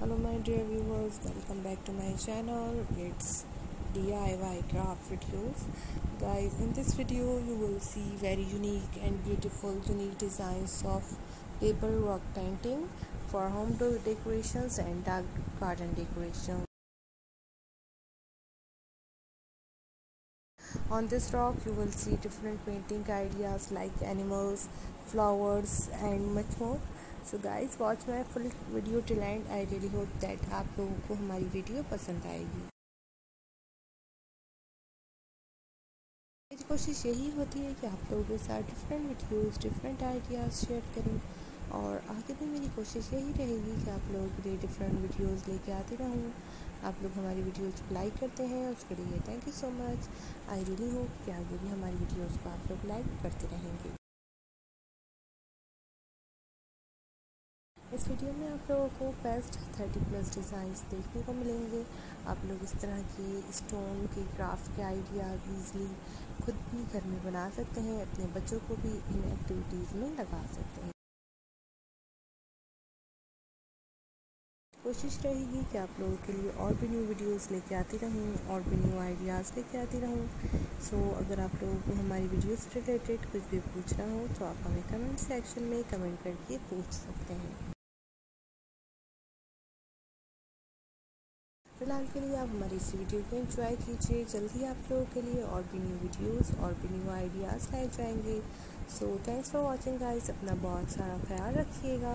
hello my dear viewers. Welcome back to my channel. It's DIY craft videos. Guys in this video you will see very unique and beautiful unique designs of paper rock painting for home door decorations and dark garden decorations. On this rock you will see different painting ideas like animals flowers and much more so guys watch my full video till end I really hope that आप लोगों को हमारी video पसंद आएगी। मेरी कोशिश यही होती है कि आप लोगों के साथ different videos different ideas share करूँ। और आगे भी मेरी कोशिश यही रहेगी कि आप लोगों के लिए डिफरेंट वीडियोस लेके आती रहूँ। आप लोग हमारी वीडियोस को लाइक करते हैं, उसके लिए thank you so much I really hope कि आगे भी हमारी वीडियोस को आप लोग लाइक करते रहेंगे। इस वीडियो में आप लोगों को बेस्ट थर्टी प्लस डिज़ाइंस देखने को मिलेंगे। आप लोग इस तरह के स्टोन के क्राफ्ट के आइडियाज़ ईज़िली खुद भी घर में बना सकते हैं अपने बच्चों को भी इन एक्टिविटीज़ में लगा सकते हैं। कोशिश रहेगी कि आप लोगों के लिए और भी न्यू वीडियोस लेके आती रहूँ और भी न्यू आइडियाज़ लेके आती रहूँ। सो so, अगर आप लोगों को हमारी वीडियो से रिलेटेड कुछ भी पूछना हो तो आप हमें कमेंट सेक्शन में कमेंट करके पूछ सकते हैं। फ़िलहाल के लिए आप हमारी इस वीडियो को एंजॉय कीजिए। जल्दी आप लोगों के लिए और भी न्यू वीडियोस और भी न्यू आइडियाज़ लाए जाएँगे। So thanks for watching guys अपना बहुत सारा ख्याल रखिएगा।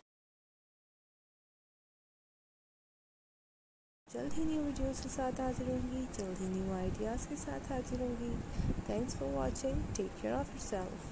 जल्द ही न्यू वीडियोस के साथ हाजिर होंगी। जल्द ही न्यू आइडियाज़ के साथ हाजिर होंगी। Thanks for watching take care of yourself